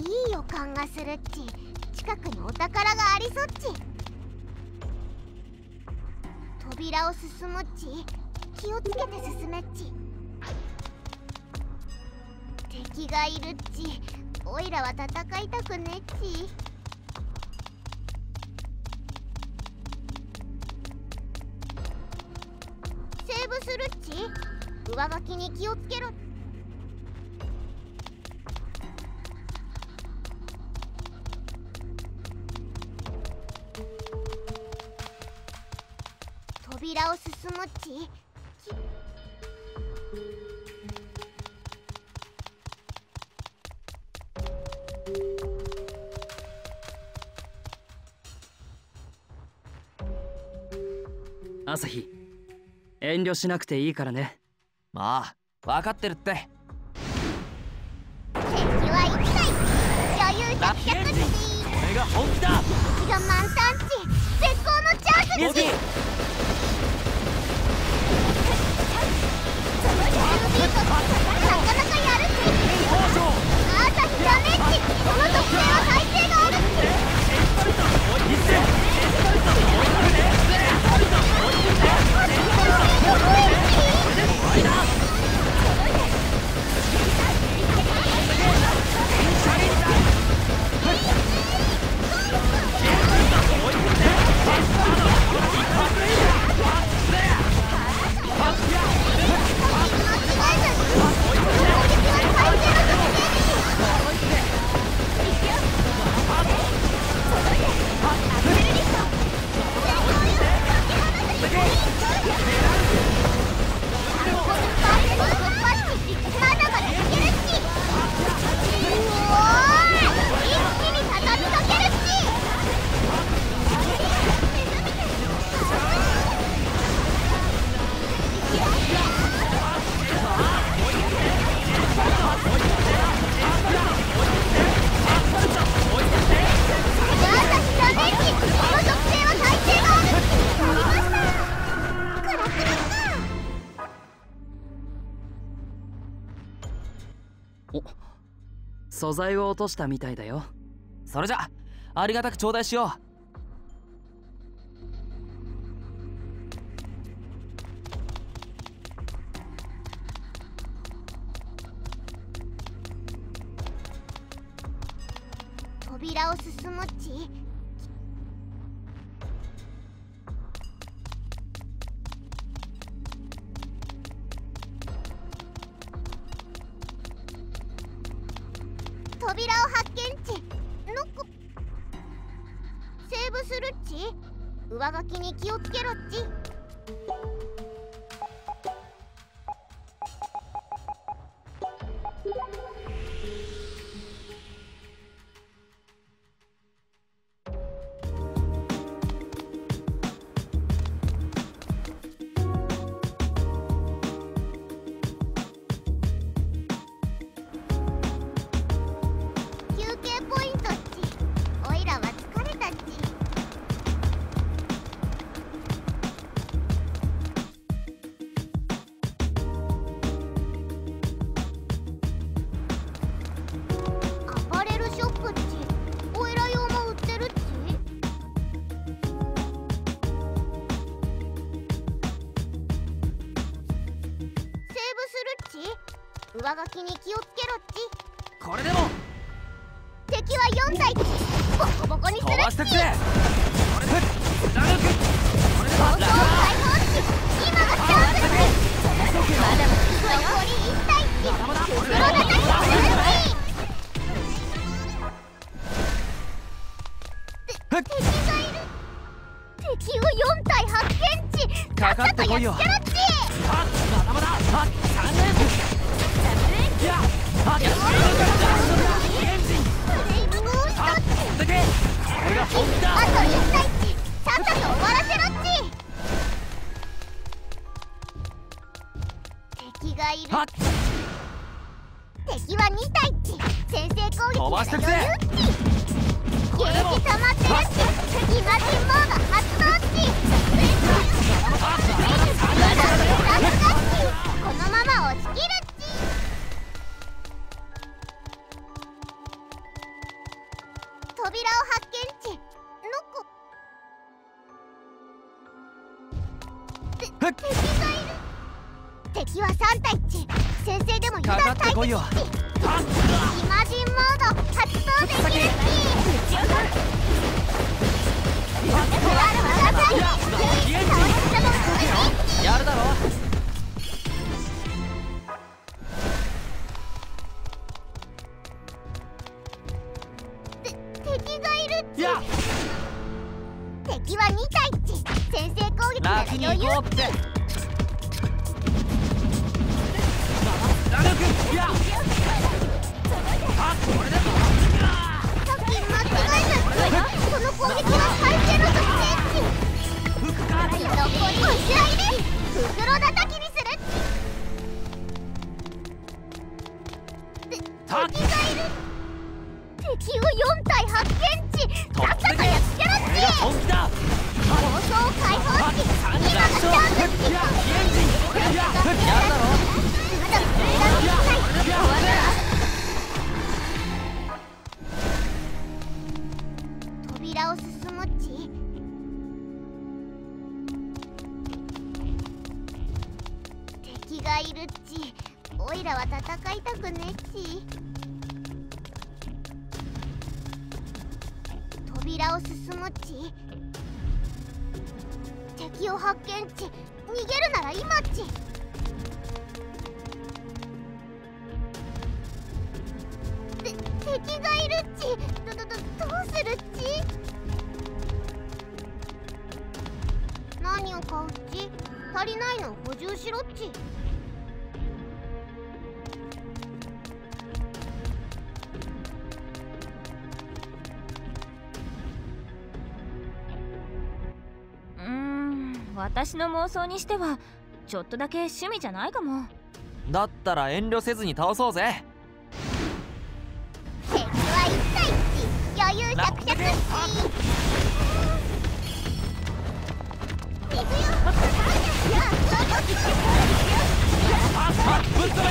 いい予感がするっち。近くにお宝がありそっち。扉を進むっち。気をつけて進めっち。敵がいるっち。おいらは戦いたくねっち。セーブするっち。上書きに気をつけろ扉っち。朝日遠慮しなくていいからね。まあ分かってるって。敵は1体余裕ラッキーエンジン100これが本気だ。敵が満タンチ。絶好のチャンスミズダメっちその特性は耐性がある Yeah. 素材を落としたみたいだよ。それじゃありがたく頂戴しよ扉を進む扉を発見ちノックセーブするっち上書きに気をつけろっち。上書きに気をつけろっち。うこれでも。敵は4体。ボコボコにする飛ばしてくぜこれ。でダルクこれで。放送解放値今がチャンスまだまだ残り1体。値袋叩きする敵がい。る敵を4体発見値かかってこいよこのまま押し切る来いよ。見っち逃げるなら今っち。て敵がいるっち。どどどどうするっち？何を買うっち？足りないの？補充しろっち。私の妄想にしてはちょっとだけ趣味じゃないかも。だったら遠慮せずに倒そうぜ。敵は一体っち余裕しゃくしゃくぶっ飛べ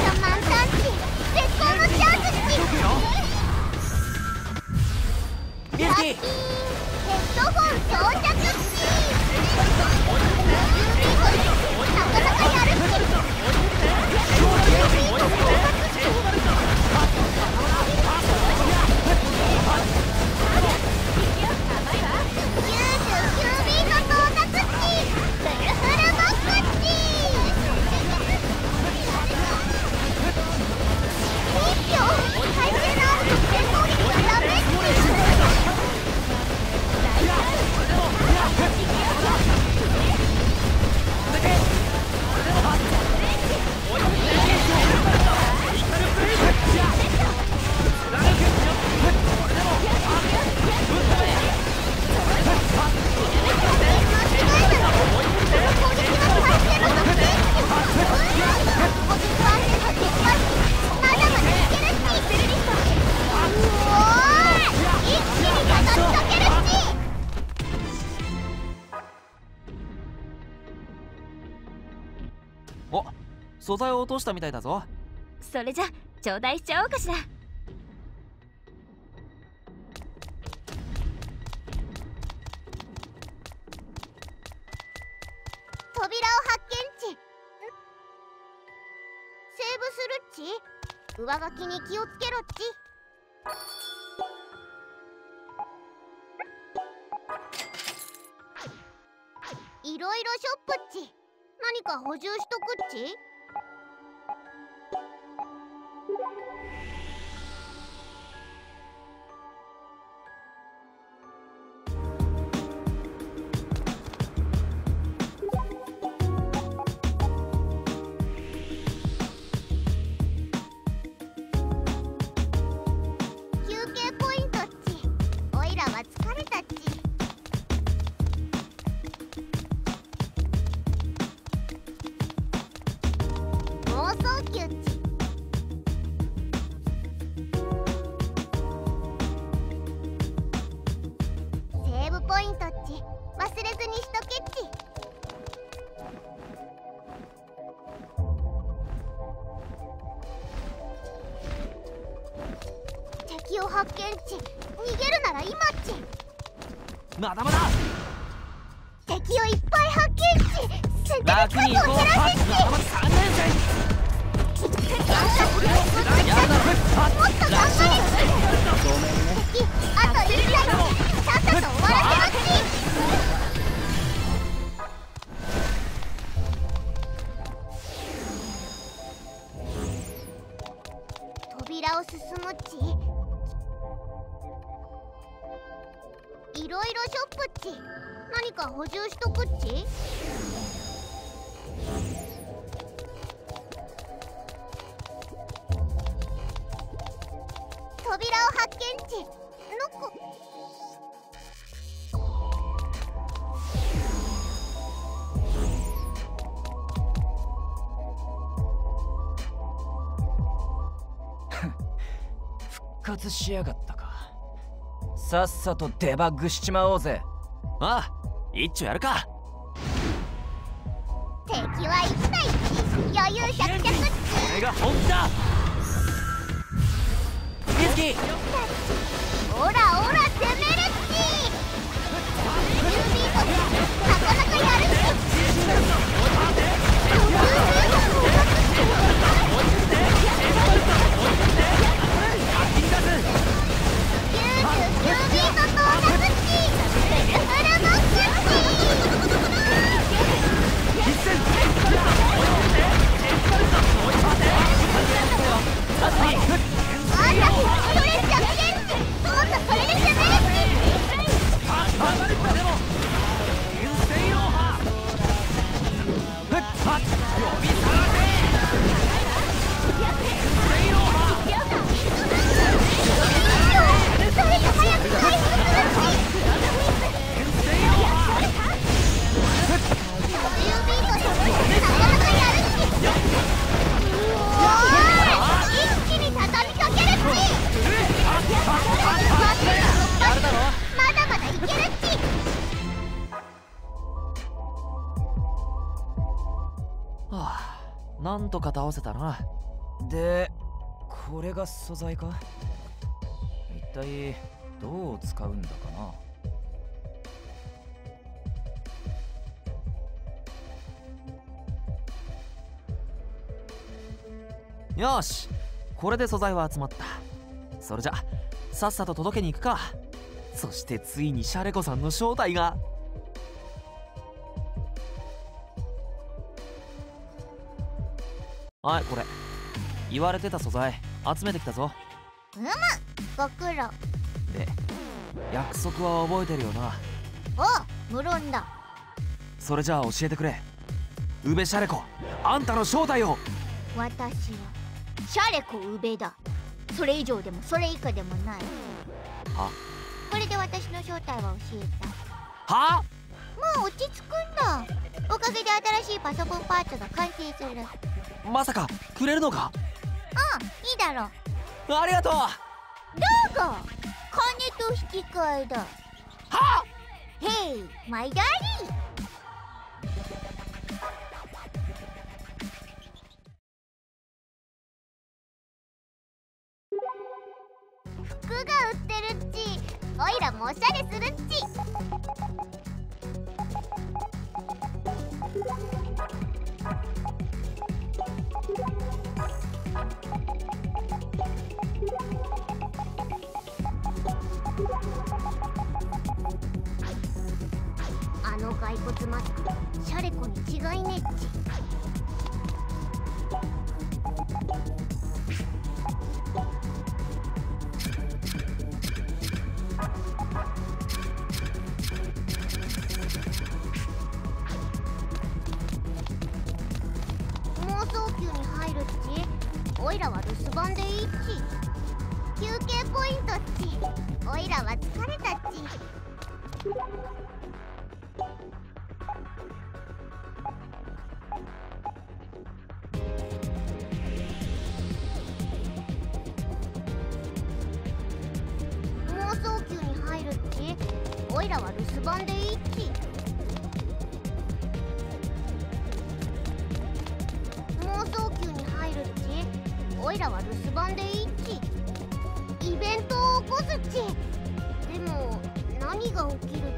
ヘッドホン装着っちなかなかやるっ素材を落としたみたいだぞ。それじゃ頂戴しちゃおうかしら。扉を発見ちセーブするっち上書きに気をつけろっちいろいろショップっち何か補充しとくっち Thank you. 敵を発見ち逃げるなら今っち。まだまだ。敵をいっぱい発見ち先手でを減らせっちまだまだ3年生やるだろもっと頑張れ。っち敵あと1体さっさと終わらせろっち扉を進むっちち何か補充しとくっち？扉を発見ち。のこ 復活しやがったか。さっさとデバッグしちまおうぜ。ああ一丁やるか。敵は一対一余裕百脚っちこれが本気だ。水木オラオラ攻めるっちユービートなかなかやるっちあ。なんとか倒せたな。でこれが素材か？一体どう使うんだかな？よしこれで素材は集まった。それじゃさっさと届けに行くか。そしてついにシャレコさんの正体が。はいこれ。言われてた素材集めてきたぞ。うむご苦労。で約束は覚えてるよな。お無論だ。それじゃあ教えてくれ。宇部シャレコあんたの正体を。私はシャレコウベだ。それ以上でもそれ以下でもない。は？これで私の正体は教えた。は？もう落ち着くんだ。おかげで新しいパソコンパーツが完成するまさかくれるのかだろう。ありがとう。だが金と引き換えだ。は Hey my darling 服が売ってるっちおいらもおしゃれするっちの骸骨マスクシャレコに違いねっち妄想球に入るっち？おいらは留守番でいいっち？休憩ポイントっち？おいらは疲れたっち？っちおいらは留守番でいいっち妄想球に入るっちおいらは留守番でいいっちイベントを起こすっちでも何が起きるっ